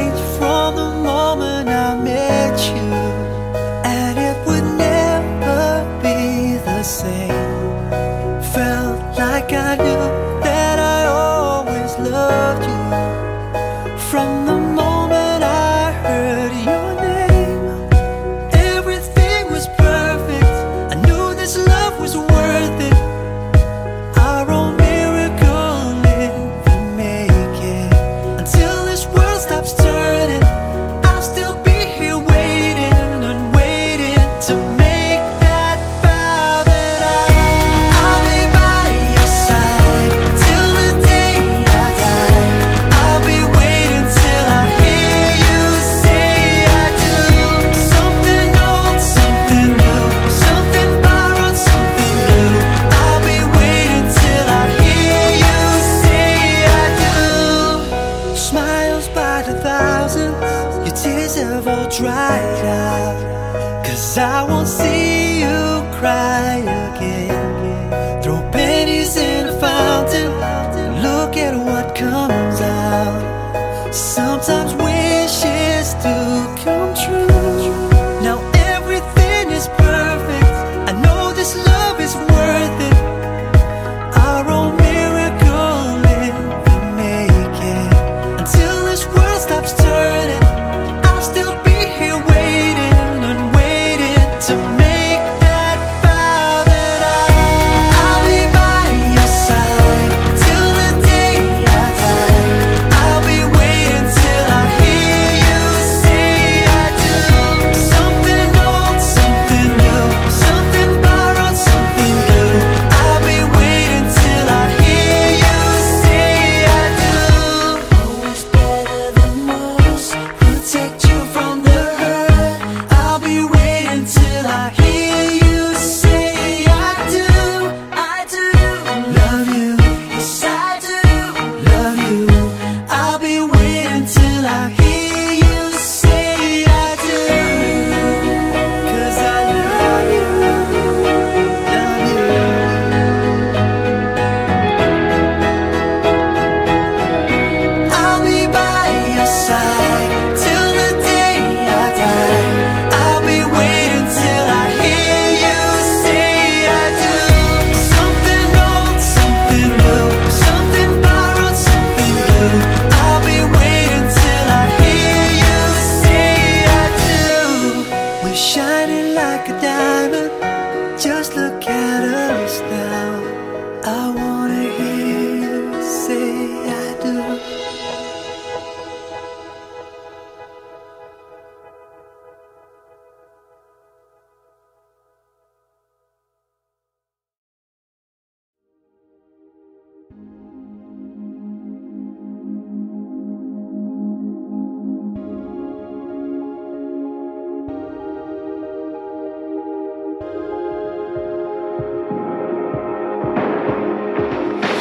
changed from the moment I met you And it would never be the same. Felt like I knew that I always loved you. From the out. Cause I won't see you cry again. Throw pennies in a fountain, look at what comes out. Sometimes shining like a diamond. Just look at us now.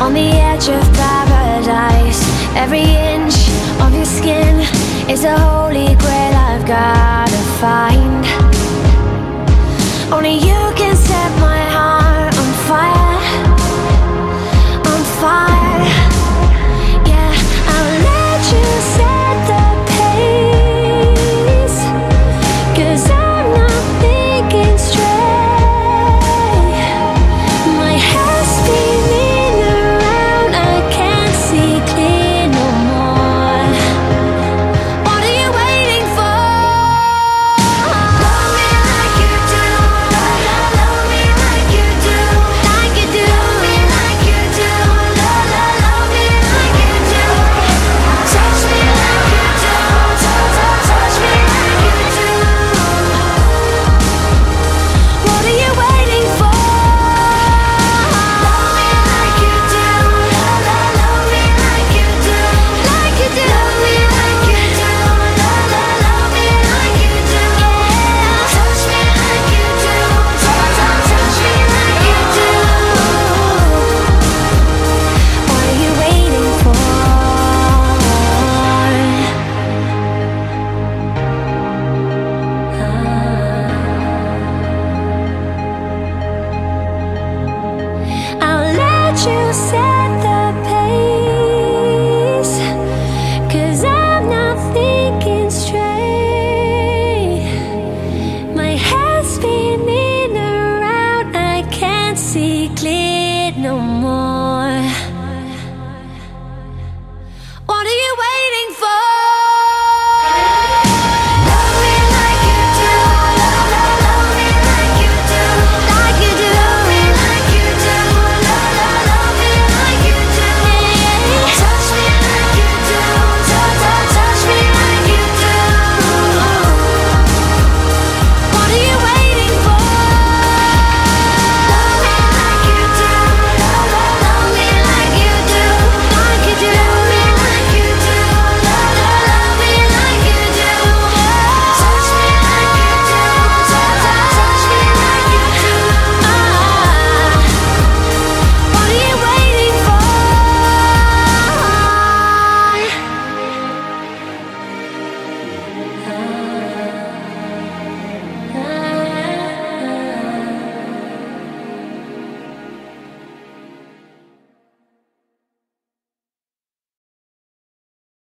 On the edge of paradise. Every inch of your skin is a holy grail I've gotta find. Only you can